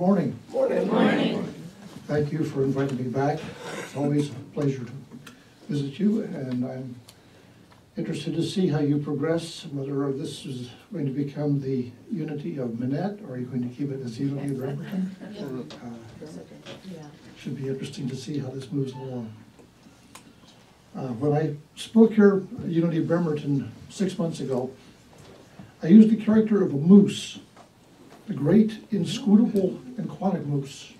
morning. Good morning. Thank you for inviting me back. It's always a pleasure to visit you, and I'm interested to see how you progress, whether this is going to become the unity of Manette, or are you going to keep it as unity of Bremerton? Uh, Should be interesting to see how this moves along. Uh, When I spoke here at Unity of Bremerton six months ago, I used the character of a moose, the great inscrutable and quantic moose,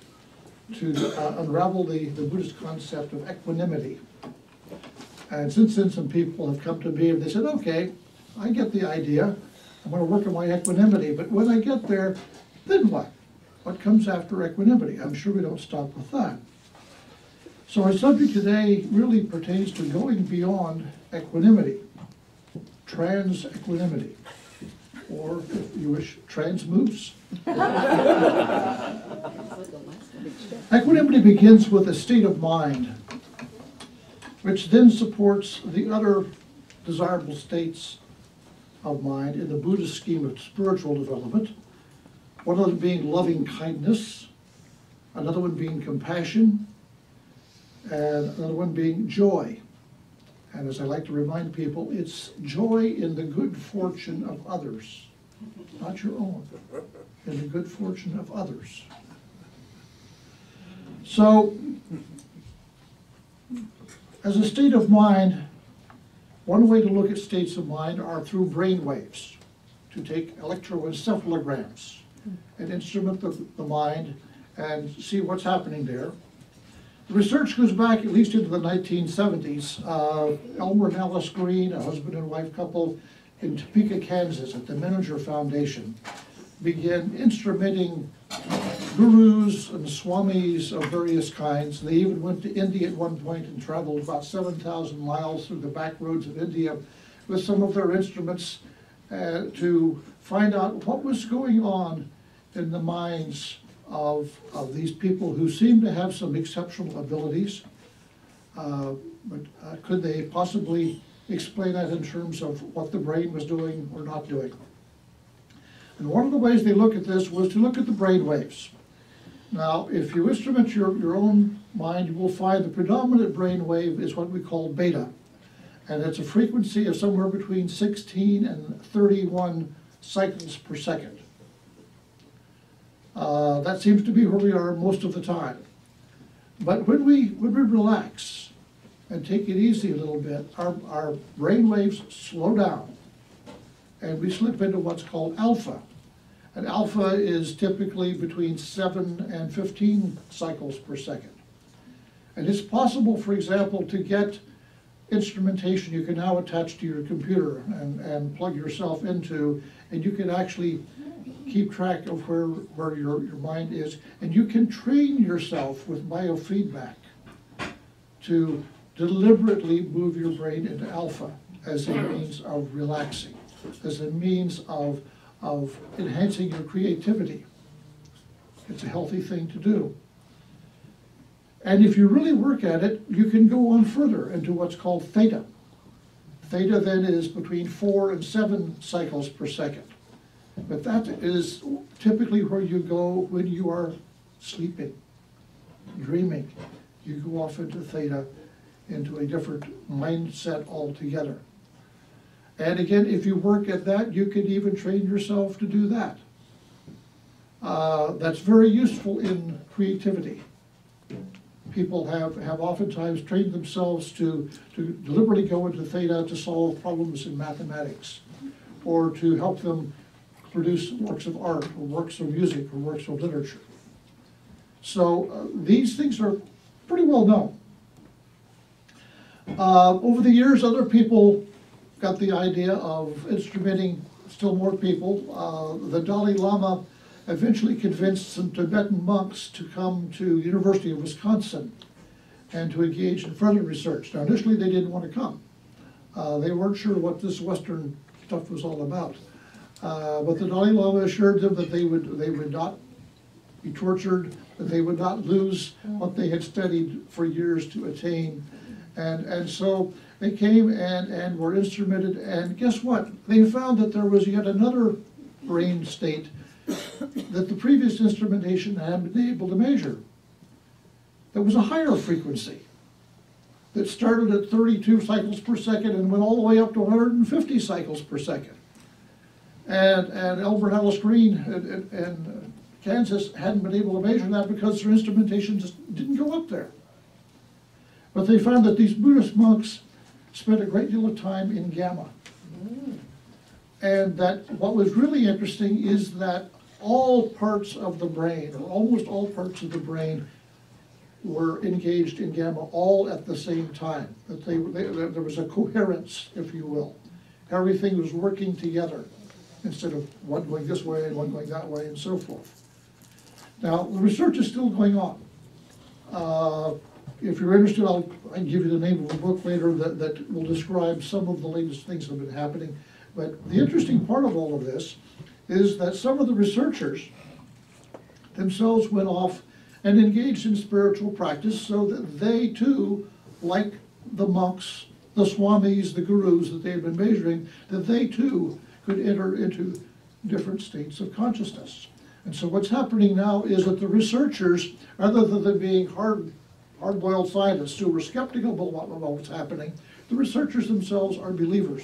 to uh, unravel the, the Buddhist concept of equanimity. And since then, some people have come to me and they said, okay, I get the idea. I'm gonna work on my equanimity, but when I get there, then what? What comes after equanimity? I'm sure we don't stop with that. So our subject today really pertains to going beyond equanimity, trans equanimity, or if you wish, trans. Equanimity begins with a state of mind, which then supports the other desirable states of mind in the Buddhist scheme of spiritual development. One of them being loving kindness, another one being compassion, and another one being joy. And as I like to remind people, it's joy in the good fortune of others, not your own, in the good fortune of others. So, as a state of mind, one way to look at states of mind are through brain waves, to take electroencephalograms and instrument the, the mind and see what's happening there. Research goes back at least into the 1970s. Uh, Elmer and Alice Green, a husband and wife couple in Topeka, Kansas, at the Menninger Foundation, began instrumenting gurus and swamis of various kinds. They even went to India at one point and traveled about 7,000 miles through the back roads of India with some of their instruments uh, to find out what was going on in the minds of, of these people who seemed to have some exceptional abilities. Uh, but uh, could they possibly explain that in terms of what the brain was doing or not doing? And one of the ways they look at this was to look at the brain waves. Now, if you instrument your, your own mind, you will find the predominant brain wave is what we call beta. And it's a frequency of somewhere between 16 and 31 cycles per second. Uh, that seems to be where we are most of the time. But when we, when we relax and take it easy a little bit, our, our brain waves slow down and we slip into what's called alpha. And alpha is typically between 7 and 15 cycles per second. And it's possible, for example, to get instrumentation you can now attach to your computer and, and plug yourself into, and you can actually keep track of where, where your, your mind is. And you can train yourself with biofeedback to deliberately move your brain into alpha as a means of relaxing, as a means of, of enhancing your creativity. It's a healthy thing to do. And if you really work at it, you can go on further into what's called theta. Theta then is between four and seven cycles per second. But that is typically where you go when you are sleeping, dreaming. You go off into theta, into a different mindset altogether. And again, if you work at that, you can even train yourself to do that. Uh, that's very useful in creativity. People have, have oftentimes trained themselves to, to deliberately go into theta to solve problems in mathematics, or to help them produce works of art, or works of music, or works of literature. So uh, these things are pretty well known. Uh, over the years, other people got the idea of instrumenting still more people. Uh, the Dalai Lama eventually convinced some Tibetan monks to come to the University of Wisconsin and to engage in friendly research. Now, initially, they didn't want to come. Uh, they weren't sure what this Western stuff was all about. Uh, but the Dalai Lama assured them that they would, they would not be tortured, that they would not lose what they had studied for years to attain. And, and so they came and, and were instrumented, and guess what? They found that there was yet another brain state that the previous instrumentation had been able to measure. There was a higher frequency that started at thirty-two cycles per second and went all the way up to hundred and fifty cycles per second. And, and Albert Ellis Green in, and Kansas hadn't been able to measure that because their instrumentation just didn't go up there. But they found that these Buddhist monks spent a great deal of time in gamma. And that what was really interesting is that all parts of the brain, or almost all parts of the brain, were engaged in gamma all at the same time. That they, they, there was a coherence, if you will. Everything was working together instead of one going this way and one going that way and so forth. Now, the research is still going on. Uh, If you're interested, I'll, I give you the name of a book later that, that will describe some of the latest things that have been happening. But the interesting part of all of this is that some of the researchers themselves went off and engaged in spiritual practice so that they too, like the monks, the swamis, the gurus that they had been measuring, that they too could enter into different states of consciousness. And so what's happening now is that the researchers, rather than being hard, hard-boiled scientists who were skeptical about what, about what's happening, the researchers themselves are believers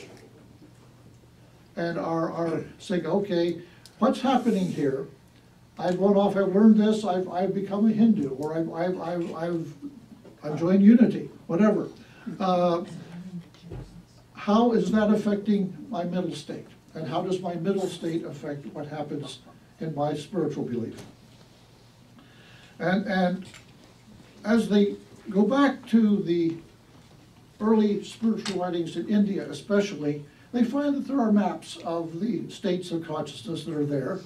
and are, are saying, okay, what's happening here? I've gone off, I've learned this, I've, I've become a Hindu, or I've, I've, I've, I've, I've joined unity, whatever. Uh, How is that affecting my mental state? And how does my middle state affect what happens in my spiritual belief? And, and as they go back to the early spiritual writings in India especially, they find that there are maps of the states of consciousness that are there.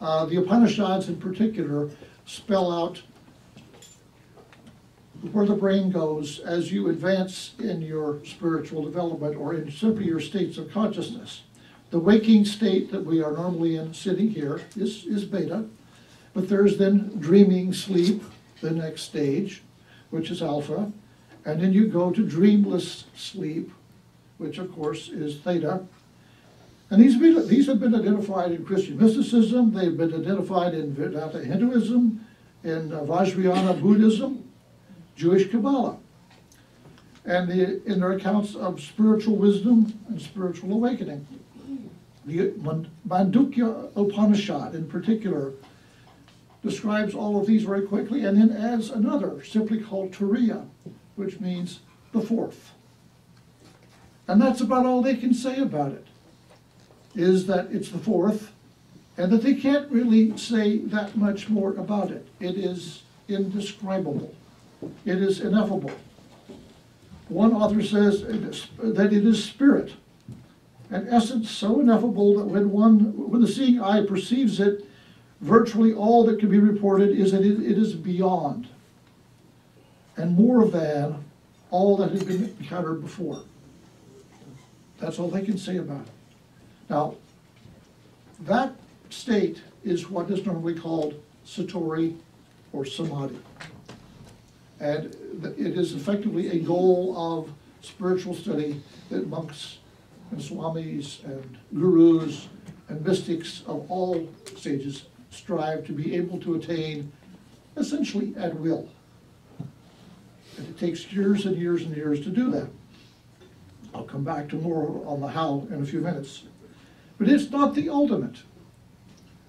Uh, the Upanishads in particular spell out where the brain goes as you advance in your spiritual development or in simply your states of consciousness. The waking state that we are normally in sitting here is, is beta, but there's then dreaming sleep, the next stage, which is alpha, and then you go to dreamless sleep, which of course is theta. And these, these have been identified in Christian mysticism, they've been identified in Vedanta Hinduism, in Vajrayana Buddhism, Jewish Kabbalah. And the, in their accounts of spiritual wisdom and spiritual awakening. The Man- Mandukya Upanishad in particular describes all of these very quickly and then adds another simply called Turiya, which means the fourth. And that's about all they can say about it, is that it's the fourth, and that they can't really say that much more about it. It is indescribable. It is ineffable. One author says that it is spirit, an essence so ineffable that when one, when the seeing eye perceives it, virtually all that can be reported is that it, it is beyond and more than all that had been encountered before. That's all they can say about it. Now, that state is what is normally called satori or samadhi. And it is effectively a goal of spiritual study that monks and swamis and gurus and mystics of all stages strive to be able to attain essentially at will. And it takes years and years and years to do that. I'll come back to more on the how in a few minutes. But it's not the ultimate.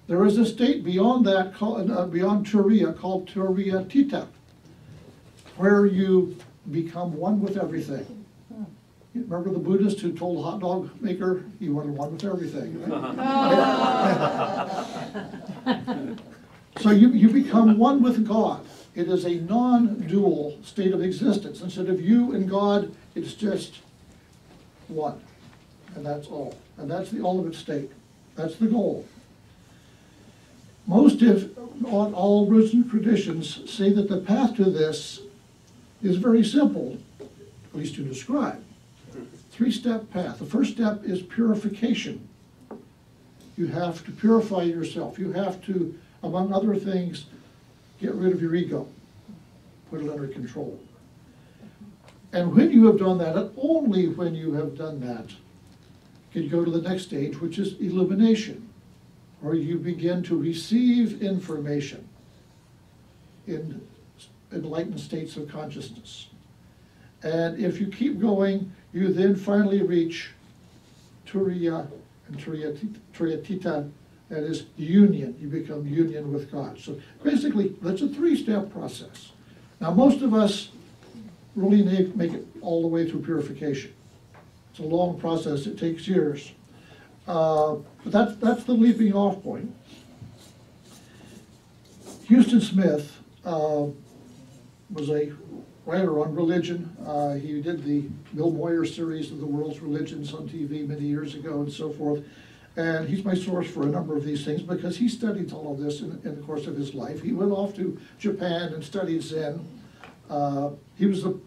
There is a state beyond that, uh, beyond Turiya, called Turiyatita, where you become one with everything. You Remember the Buddhist who told the hot dog maker he wanted one with everything, right? Oh. So you, you become one with God. It is a non-dual state of existence. Instead of you and God, it's just one. And that's all. And that's the ultimate state. That's the goal. Most, if not all religious traditions, say that the path to this is very simple, at least to describe. Three-step path. The first step is purification. You have to purify yourself. You have to, among other things, get rid of your ego, put it under control. And when you have done that, and only when you have done that, can you go to the next stage, which is illumination. where you begin to receive information in enlightened states of consciousness. And if you keep going, you then finally reach Turiya and Turiyatita, that is union. You become union with God. So basically, that's a three-step process. Now, most of us really make it all the way through purification. It's a long process. It takes years. Uh, but that's that's the leaping off point. Huston Smith uh, was a writer on religion. Uh, he did the Bill Moyer series of the world's religions on TV many years ago and so forth. And he's my source for a number of these things because he studied all of this in, in the course of his life. He went off to Japan and studied Zen. Uh, he was the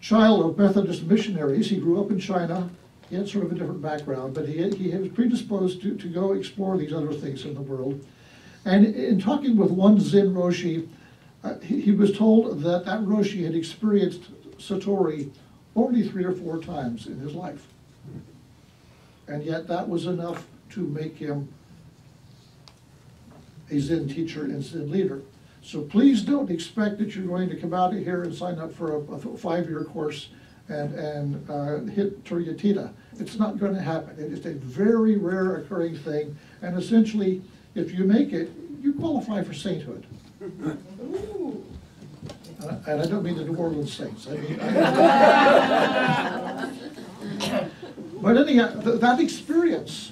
child of Methodist missionaries. He grew up in China. He had sort of a different background, but he, he was predisposed to, to go explore these other things in the world. And in talking with one Zen Roshi, uh, he, he was told that that Roshi had experienced Satori only three or four times in his life. And yet that was enough to make him a Zen teacher and Zen leader. So please don't expect that you're going to come out of here and sign up for a, a five-year course and, and uh, hit Turiyatita. It's not going to happen. It is a very rare occurring thing. And essentially, if you make it, you qualify for sainthood. And I- don't mean the New Orleans Saints. I mean, I- But anyhow, th- that experience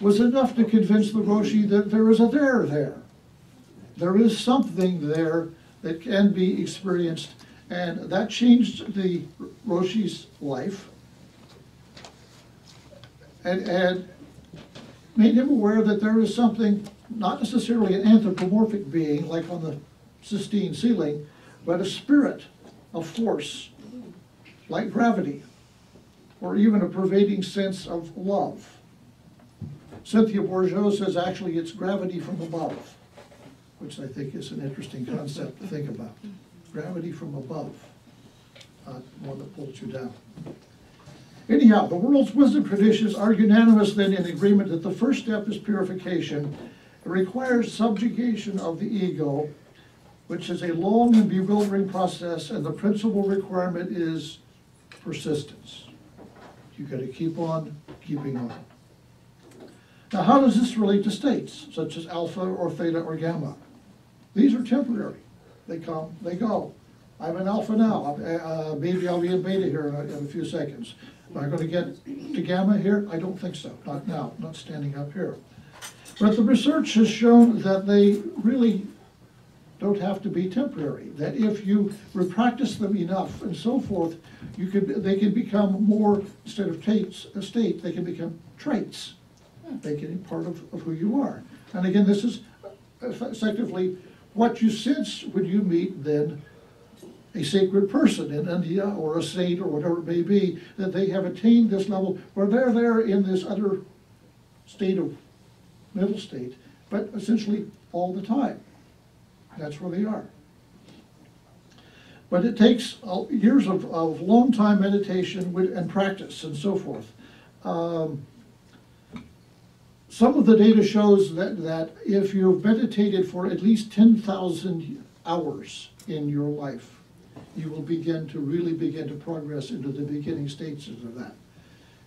was enough to convince the Roshi that there is a there there. There is something there that can be experienced, and that changed the Roshi's life. And, and made him aware that there is something, not necessarily an anthropomorphic being like on the Sistine ceiling, but a spirit, a force, like gravity, or even a pervading sense of love. Cynthia Bourgeault says actually it's gravity from above, which I think is an interesting concept to think about. Gravity from above, not one that pulls you down. Anyhow, the world's wisdom traditions are unanimous then in agreement that the first step is purification. It requires subjugation of the ego, which is a long and bewildering process, and the principal requirement is persistence. You gotta keep on keeping on. Now, how does this relate to states, such as alpha or theta or gamma? These are temporary. They come, they go. I'm an alpha now, uh, maybe I'll be in beta here in a, in a few seconds. Am I gonna get to gamma here? I don't think so, not now, not standing up here. But the research has shown that they really don't have to be temporary. That if you practice them enough and so forth, you could, they can become more, instead of traits, a state, they can become traits. They can be part of, of who you are. And again, this is effectively what you sense when you meet then a sacred person in India or a saint or whatever it may be, that they have attained this level where they're there in this other state of middle state, but essentially all the time. That's where they are. But it takes uh, years of, of long time meditation and practice and so forth. Um, some of the data shows that, that if you've meditated for at least ten thousand hours in your life, you will begin to really begin to progress into the beginning stages of that.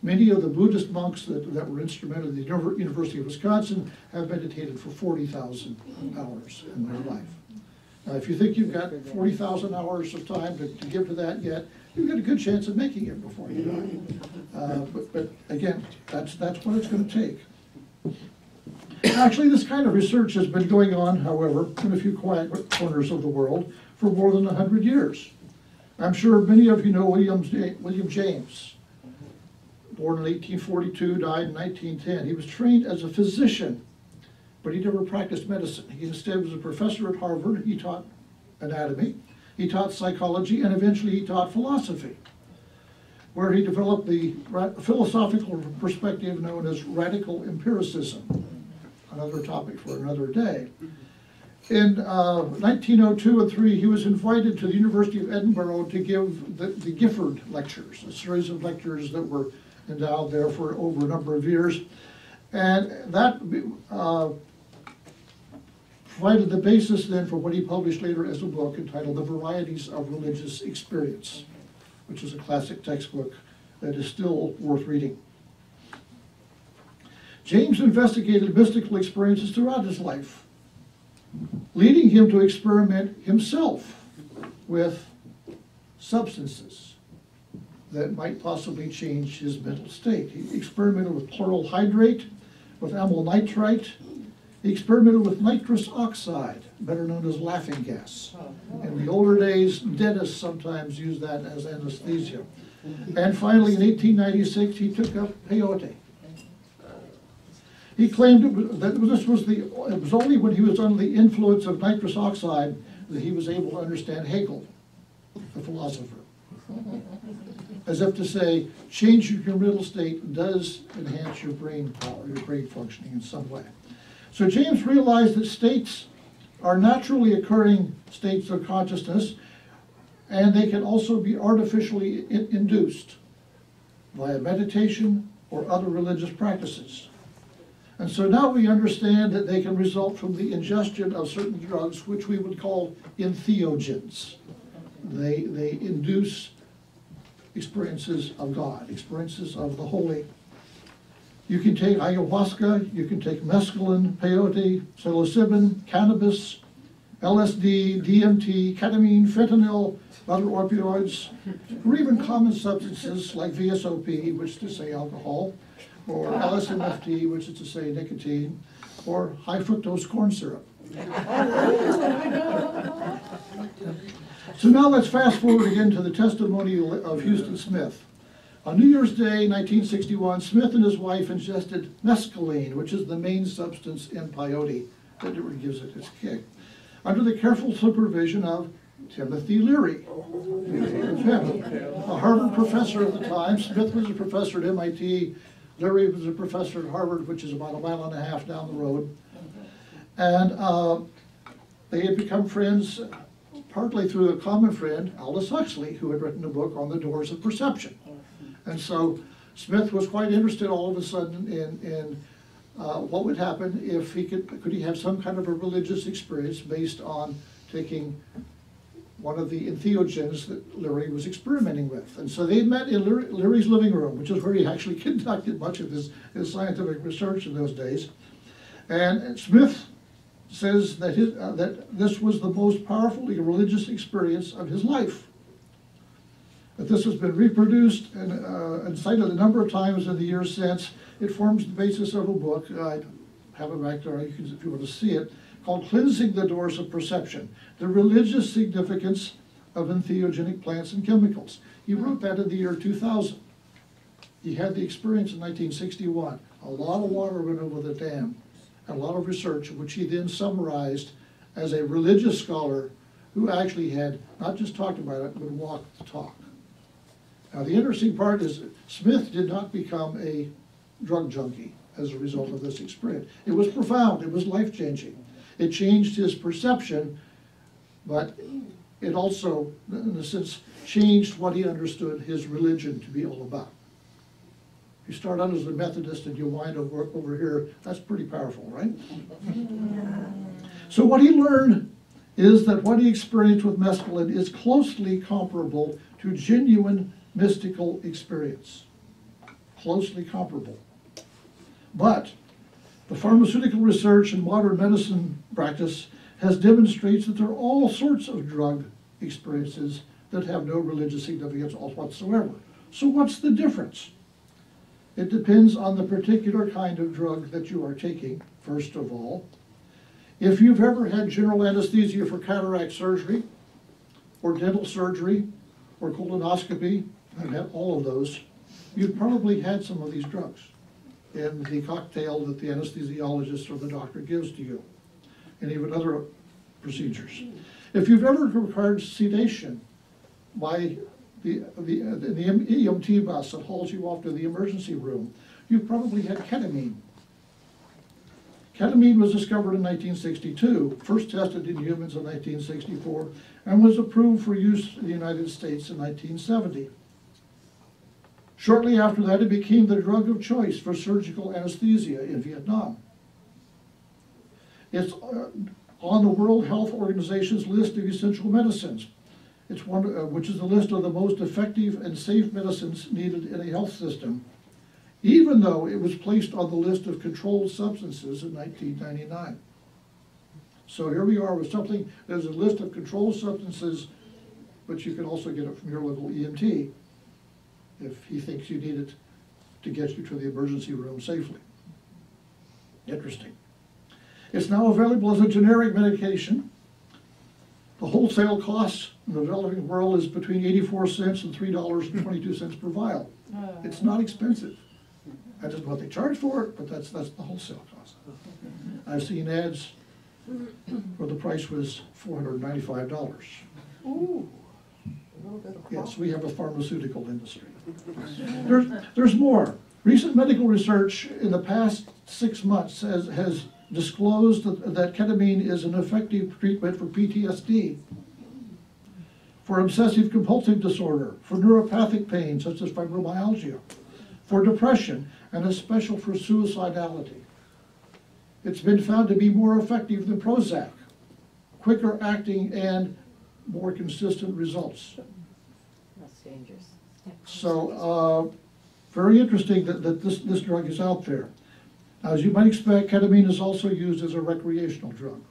Many of the Buddhist monks that, that were instrumental in the University of Wisconsin have meditated for forty thousand hours in their life. Now, if you think you've got forty thousand hours of time to, to give to that yet, you've got a good chance of making it before you die. Uh, but, but again, that's, that's what it's gonna take. Actually, this kind of research has been going on, however, in a few quiet corners of the world for more than a hundred years. I'm sure many of you know William, William James, born in eighteen forty-two, died in nineteen ten. He was trained as a physician, but he never practiced medicine. He instead was a professor at Harvard. He taught anatomy, he taught psychology, and eventually he taught philosophy, where he developed the philosophical perspective known as radical empiricism another topic for another day. In uh, 1902 and 3, he was invited to the University of Edinburgh to give the, the Gifford Lectures, a series of lectures that were endowed there for over a number of years. And that uh, provided the basis then for what he published later as a book entitled The Varieties of Religious Experience, which is a classic textbook that is still worth reading. James investigated mystical experiences throughout his life, leading him to experiment himself with substances that might possibly change his mental state. He experimented with chloral hydrate, with amyl nitrite. He experimented with nitrous oxide, better known as laughing gas. Oh. In the older days, dentists sometimes used that as anesthesia. And finally, in 1896, he took up peyote. He claimed was, that this was the, it was only when he was under the influence of nitrous oxide that he was able to understand Hegel, the philosopher. As if to say, changing your mental state does enhance your brain power, your brain functioning in some way. So James realized that states are naturally occurring states of consciousness, and they can also be artificially in- induced via meditation or other religious practices. And so now we understand that they can result from the ingestion of certain drugs, which we would call entheogens. They, they induce experiences of God, experiences of the holy. You can take ayahuasca, you can take mescaline, peyote, psilocybin, cannabis, LSD, DMT, ketamine, fentanyl, other opioids, or even common substances like VSOP, which is to say alcohol, or LSMFT, which is to say nicotine, or high fructose corn syrup. Oh, So now let's fast forward again to the testimony of Huston Smith. On New Year's Day, 1961, Smith and his wife ingested mescaline, which is the main substance in peyote that gives it its kick, under the careful supervision of Timothy Leary, a Harvard professor at the time. Smith was a professor at MIT. Leary was a professor at Harvard, which is about a mile and a half down the road. And uh, they had become friends partly through a common friend, Aldous Huxley, who had written a book on the doors of perception. And so Smith was quite interested all of a sudden in, in uh, what would happen if he could, could he have some kind of a religious experience based on taking one of the entheogens that Leary was experimenting with. And so they met in Leary's living room, which is where he actually conducted much of his, his scientific research in those days. And Smith says that, his, uh, that this was the most powerful religious experience of his life. That this has been reproduced and, uh, and cited a number of times in the years since. It forms the basis of a book. I have it back there if you want to see it, called Cleansing the Doors of Perception The Religious Significance of Entheogenic Plants and Chemicals. He wrote that in the year 2000. He had the experience in 1961. A lot of water went over the dam and a lot of research, which he then summarized as a religious scholar who actually had not just talked about it, but walked the talk. Now, the interesting part is Smith did not become a drug junkie as a result of this experience. It was profound, it was life changing. It changed his perception, but it also, in a sense, changed what he understood his religion to be all about. You start out as a Methodist and you wind over, over here, that's pretty powerful, right? So what he learned is that what he experienced with mescaline is closely comparable to genuine mystical experience. Closely comparable. But the pharmaceutical research and modern medicine practice has demonstrated that there are all sorts of drug experiences that have no religious significance whatsoever. So what's the difference? It depends on the particular kind of drug that you are taking, first of all. If you've ever had general anesthesia for cataract surgery, or dental surgery, or colonoscopy, I've had all of those, you've probably had some of these drugs in the cocktail that the anesthesiologist or the doctor gives to you, and even other procedures. If you've ever required sedation by the, the, the EMT bus that hauls you off to the emergency room, you probably had ketamine. Ketamine was discovered in 1962, first tested in humans in 1964, and was approved for use in the United States in 1970. Shortly after that, it became the drug of choice for surgical anesthesia in Vietnam. It's uh, on the World Health Organization's list of essential medicines. It's one, uh, which is the list of the most effective and safe medicines needed in a health system, even though it was placed on the list of controlled substances in 1999. So here we are with something, there's a list of controlled substances, but you can also get it from your local EMT if he thinks you need it to get you to the emergency room safely. Interesting. It's now available as a generic medication. The wholesale cost in the developing world is between eighty-four cents and three dollars and twenty-two cents per vial. Oh. It's not expensive. I don't know what they charge for it, but that's, that's the wholesale cost. I've seen ads where the price was four hundred and ninety-five dollars. Ooh. A little bit of Yes, we have a pharmaceutical industry. There's, there's more. Recent medical research in the past six months has, has disclosed that, that ketamine is an effective treatment for PTSD, for obsessive compulsive disorder, for neuropathic pain such as fibromyalgia, for depression, and especially for suicidality. It's been found to be more effective than Prozac, quicker acting and more consistent results. That's dangerous. So, uh, very interesting that, that this, this drug is out there. As you might expect, ketamine is also used as a recreational drug.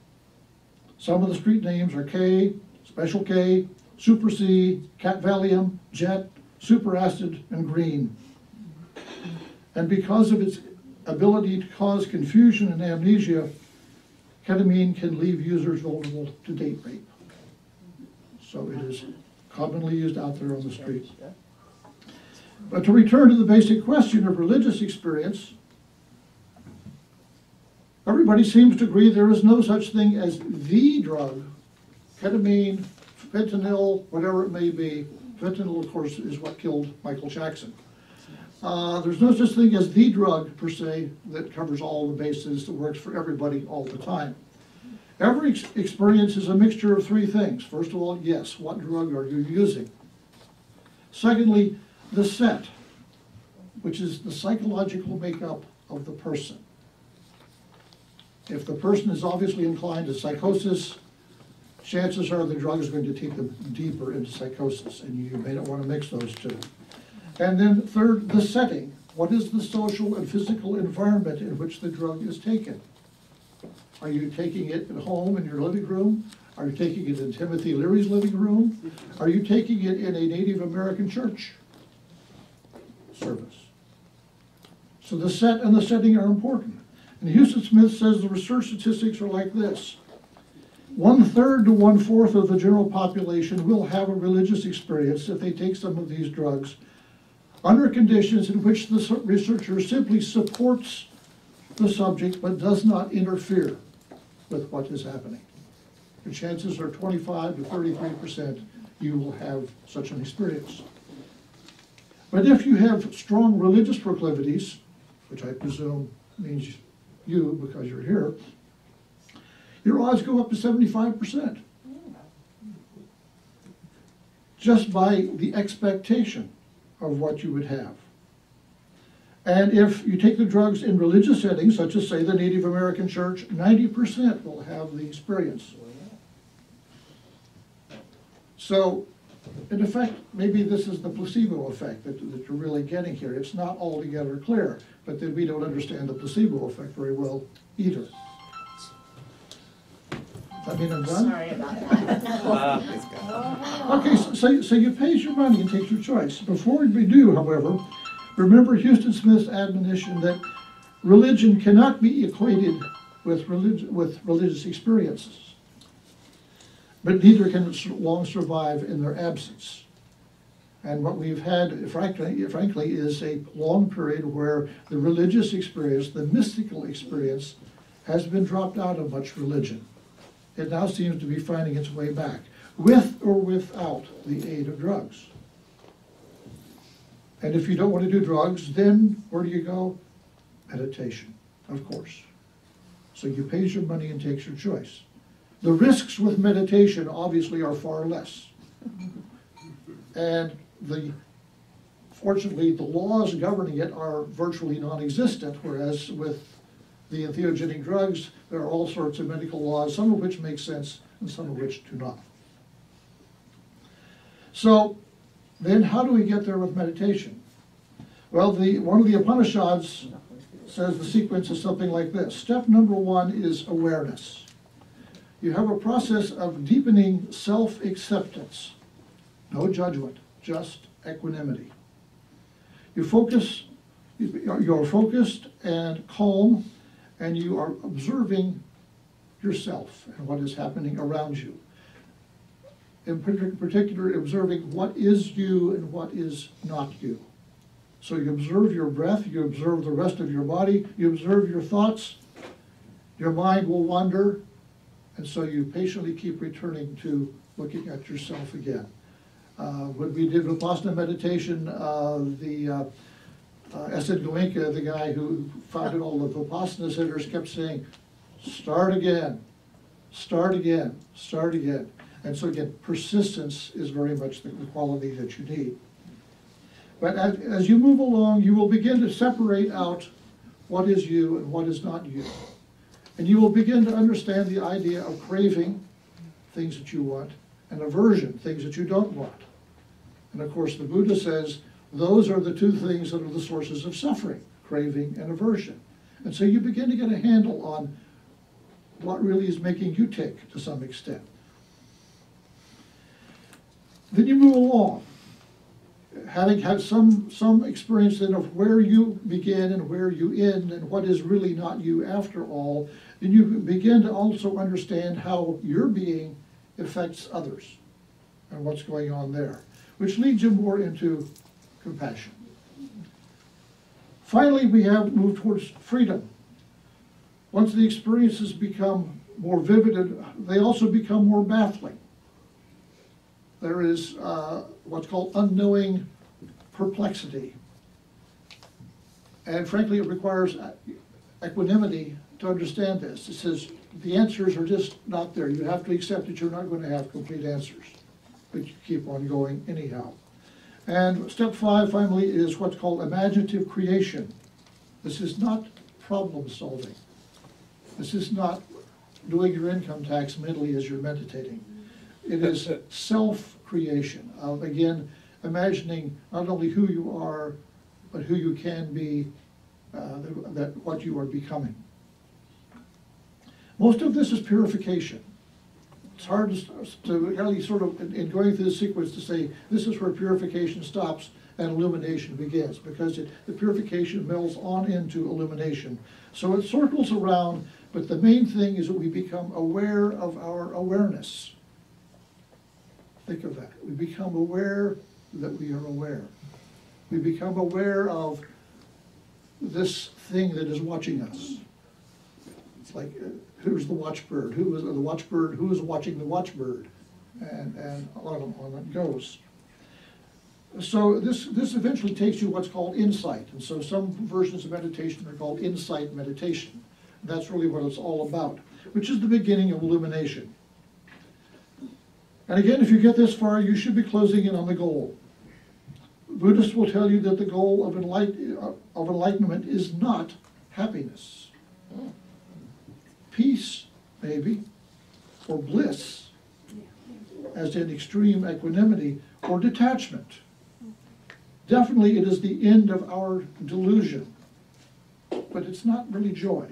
Some of the street names are K, Special K, Super C, Cat Valium, Jet, Super Acid, and Green. And because of its ability to cause confusion and amnesia, ketamine can leave users vulnerable to date rape. So it is commonly used out there on the street. But to return to the basic question of religious experience, everybody seems to agree there is no such thing as the drug, ketamine, fentanyl, whatever it may be. Fentanyl, of course, is what killed Michael Jackson. Uh, there's no such thing as the drug per se that covers all the bases, that works for everybody all the time. Every ex- experience is a mixture of three things. First of all, yes, what drug are you using? Secondly, the set, which is the psychological makeup of the person. If the person is obviously inclined to psychosis, chances are the drug is going to take them deeper into psychosis, and you may not want to mix those two. And then third, the setting. What is the social and physical environment in which the drug is taken? Are you taking it at home in your living room? Are you taking it in Timothy Leary's living room? Are you taking it in a Native American church service? So the set and the setting are important. And Huston Smith says the research statistics are like this. One-third to one-fourth of the general population will have a religious experience if they take some of these drugs under conditions in which the researcher simply supports the subject but does not interfere with what is happening. The chances are twenty-five to thirty-three percent you will have such an experience. But if you have strong religious proclivities, which I presume means you because you're here, your odds go up to seventy-five percent. Just by the expectation of what you would have. And if you take the drugs in religious settings, such as say the Native American church, ninety percent will have the experience. So, in effect, maybe this is the placebo effect that, that you're really getting here. It's not altogether clear, but then we don't understand the placebo effect very well either. I mean, I'm done? Sorry about that. Uh, okay, so- so, so you pays your money and takes your choice. Before we do, however, remember Huston Smith's admonition that religion cannot be equated with religion, with religious experiences. But neither can long survive in their absence. And what we've had, frankly, frankly, is a long period where the religious experience, the mystical experience, has been dropped out of much religion. It now seems to be finding its way back, with or without the aid of drugs. And if you don't want to do drugs, then where do you go? Meditation, of course. So you pays your money and takes your choice. The risks with meditation obviously are far less. And the Fortunately, the laws governing it are virtually non-existent, whereas with the entheogenic drugs, there are all sorts of medical laws, some of which make sense and some of which do not. So, then how do we get there with meditation? Well, the, one of the Upanishads says the sequence is something like this. Step number one is awareness. You have a process of deepening self-acceptance. No judgment, just equanimity. You focus, you're focused and calm, and you are observing yourself and what is happening around you. In particular, observing what is you and what is not you. So you observe your breath, you observe the rest of your body, you observe your thoughts, your mind will wander, and so you patiently keep returning to looking at yourself again. Uh, What we did with Vipassana meditation, uh, the uh, uh, Goenka, the guy who founded all the Vipassana centers, kept saying, start again, start again, start again. And so again, persistence is very much the the quality that you need. But as, as you move along, you will begin to separate out what is you and what is not you. And you will begin to understand the idea of craving things that you want and aversion, things that you don't want. And of course, the Buddha says those are the two things that are the sources of suffering, craving and aversion. And so you begin to get a handle on what really is making you tick to some extent. Then you move along, having had some, some experience then of where you begin and where you end and what is really not you after all, then you begin to also understand how your being affects others and what's going on there, which leads you more into compassion. Finally, we have moved towards freedom. Once the experiences become more vivid, they also become more baffling. There is uh, what's called unknowing perplexity. And frankly, it requires equanimity to understand this. It says the answers are just not there. You have to accept that you're not going to have complete answers, but you keep on going anyhow. And step five, finally, is what's called imaginative creation. This is not problem solving. This is not doing your income tax mentally as you're meditating. It is self-creation of, again, imagining not only who you are, but who you can be, uh, that what you are becoming. Most of this is purification. It's hard to, to really sort of, in, in going through the sequence, to say this is where purification stops and illumination begins, because it, the purification melds on into illumination. So it circles around, but the main thing is that we become aware of our awareness. Think of that. We become aware that we are aware. We become aware of this thing that is watching us. It's like, uh, who's the watchbird? Who is the watchbird? Who is watching the watchbird? And, and on, on it goes. So this, this eventually takes you what's called insight. And so some versions of meditation are called insight meditation. That's really what it's all about, which is the beginning of illumination. And again, if you get this far, you should be closing in on the goal. Buddhists will tell you that the goal of, of enlightenment is not happiness. Peace, maybe, or bliss, as in extreme equanimity, or detachment. Definitely, it is the end of our delusion, but it's not really joy,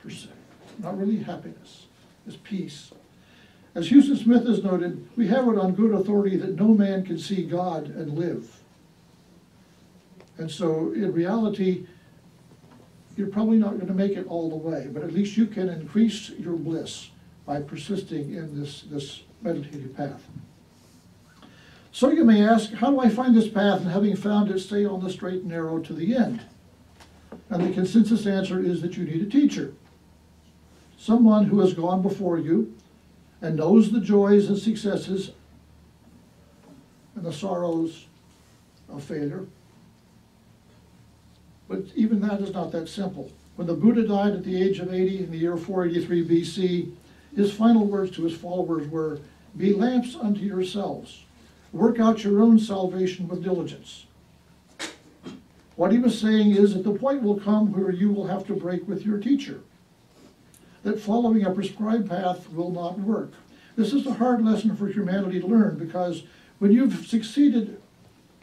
per se, not really happiness. It's peace. As Huston Smith has noted, we have it on good authority that no man can see God and live. And so, in reality, you're probably not going to make it all the way, but at least you can increase your bliss by persisting in this, this meditative path. So you may ask, how do I find this path and having found it, stay on the straight and narrow to the end? And the consensus answer is that you need a teacher. Someone who has gone before you and knows the joys and successes and the sorrows of failure. But even that is not that simple. When the Buddha died at the age of 80 in the year 483 BC, his final words to his followers were, Be lamps unto yourselves. Work out your own salvation with diligence. What he was saying is that the point will come where you will have to break with your teacher. That following a prescribed path will not work. This is a hard lesson for humanity to learn because when you've succeeded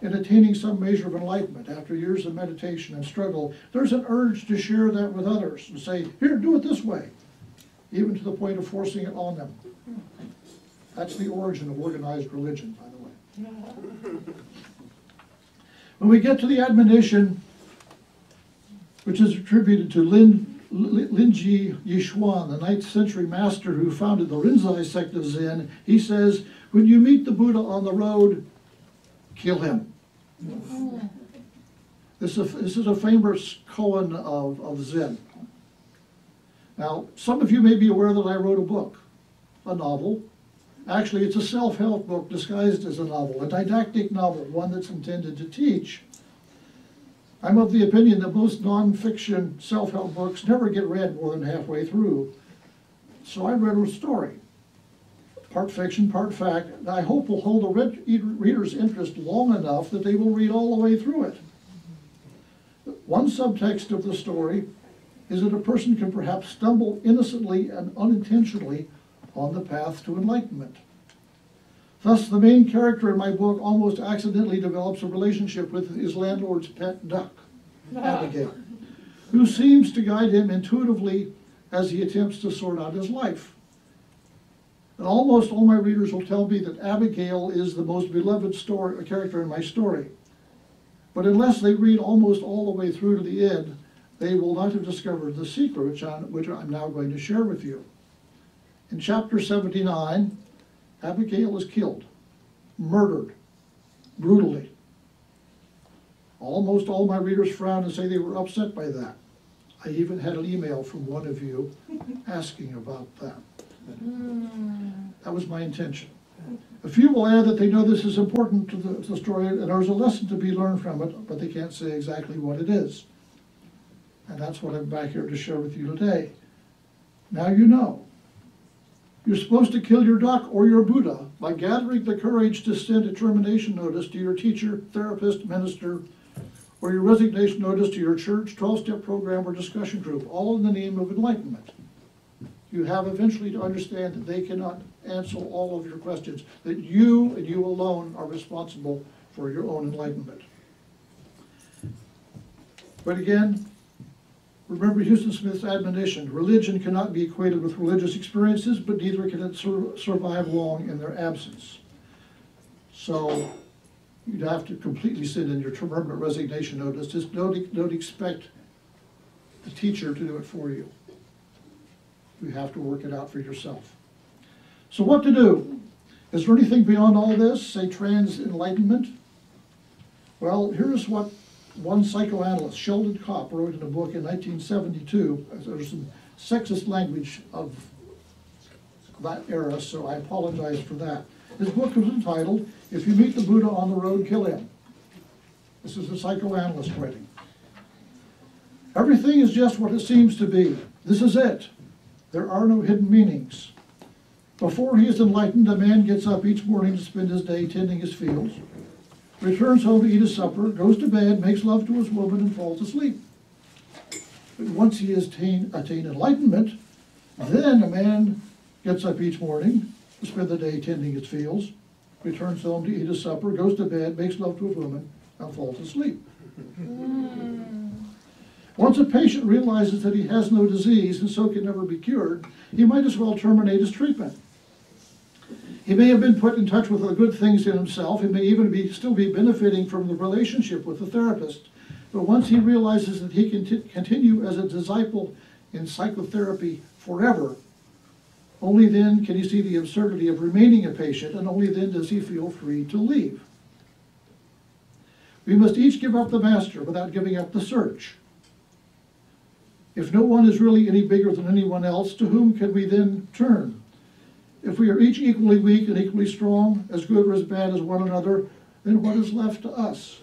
in attaining some measure of enlightenment after years of meditation and struggle, there's an urge to share that with others and say, here, do it this way, even to the point of forcing it on them. That's the origin of organized religion, by the way. When we get to the admonition, which is attributed to Lin, Lin- Linji Yixuan, the ninth century master who founded the Rinzai sect of Zen, he says, when you meet the Buddha on the road, kill him. This is, this is a famous koan of, of Zen. Now, some of you may be aware that I wrote a book, a novel. Actually, it's a self-help book disguised as a novel, a didactic novel, one that's intended to teach. I'm of the opinion that most nonfiction self-help books never get read more than halfway through. So I read a story, part fiction, part fact, I hope will hold the read- reader's interest long enough that they will read all the way through it. One subtext of the story is that a person can perhaps stumble innocently and unintentionally on the path to enlightenment. Thus, the main character in my book almost accidentally develops a relationship with his landlord's pet duck, Abigail, who seems to guide him intuitively as he attempts to sort out his life. And almost all my readers will tell me that Abigail is the most beloved story, character in my story. But unless they read almost all the way through to the end, they will not have discovered the secret, which, I, which I'm now going to share with you. In chapter 79, Abigail is killed, murdered, brutally. Almost all my readers frown and say they were upset by that. I even had an email from one of you asking about that. Mm. That was my intention. A few will add that they know this is important to the, to the story and there's a lesson to be learned from it, but they can't say exactly what it is. And that's what I'm back here to share with you today. Now you know. You're supposed to kill your duck or your Buddha by gathering the courage to send a termination notice to your teacher, therapist, minister, or your resignation notice to your church, 12 step program, or discussion group, all in the name of enlightenment. You have eventually to understand that they cannot answer all of your questions, that you and you alone are responsible for your own enlightenment. But again, Remember Huston Smith's admonition, religion cannot be equated with religious experiences, but neither can it sur- survive long in their absence. So you'd have to completely send in your permanent resignation notice. Just don't, don't expect the teacher to do it for you. You have to work it out for yourself. So what to do? Is there anything beyond all this, say trans enlightenment? Well, here's what one psychoanalyst, Sheldon Kopp, wrote in a book in 1972. There's some sexist language of that era, so I apologize for that. His book was entitled, If You Meet the Buddha on the Road, Kill Him. This is a psychoanalyst writing. Everything is just what it seems to be. This is it. There are no hidden meanings. Before he is enlightened, a man gets up each morning to spend his day tending his fields returns home to eat his supper, goes to bed, makes love to his woman, and falls asleep. But once he has attained, enlightenment, then a man gets up each morning to spend the day tending his fields, returns home to eat his supper, goes to bed, makes love to his woman, and falls asleep. Hmm. Once a patient realizes that he has no disease and so can never be cured, he might as well terminate his treatment. He may have been put in touch with the good things in himself. He may even be still be benefiting from the relationship with the therapist. But once he realizes that he can continue as a disciple in psychotherapy forever, only then can he see the absurdity of remaining a patient, and only then does he feel free to leave. We must each give up the master without giving up the search. If no one is really any bigger than anyone else, to whom can we then turn? If we are each equally weak and equally strong, as good or as bad as one another, then what is left to us?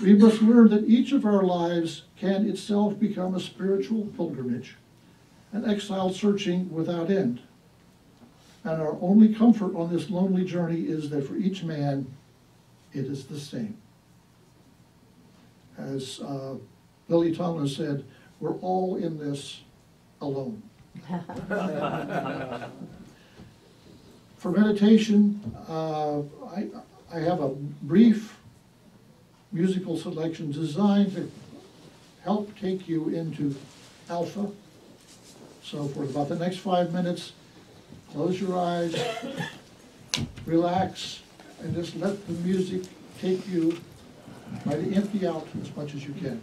We must learn that each of our lives can itself become a spiritual pilgrimage, an exile searching without end. And our only comfort on this lonely journey is that for each man, it is the same. As uh, Lily Tomlin said, we're all in this alone. For meditation, uh, I, I have a brief musical selection designed to help take you into alpha. So for about the next five minutes, close your eyes, relax, and just let the music take you, try to empty out as much as you can.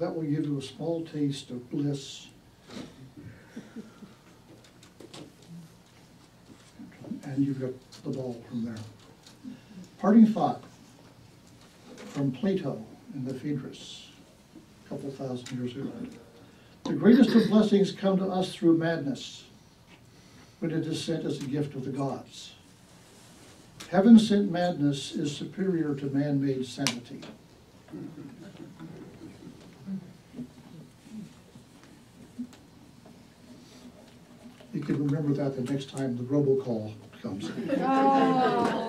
That will give you a small taste of bliss. And you've got the ball from there. Parting thought from Plato in the Phaedrus, a couple thousand years ago. The greatest of blessings come to us through madness, when it is sent as a gift of the gods. Heaven-sent madness is superior to man-made sanity. You can remember that the next time the robocall comes. Oh.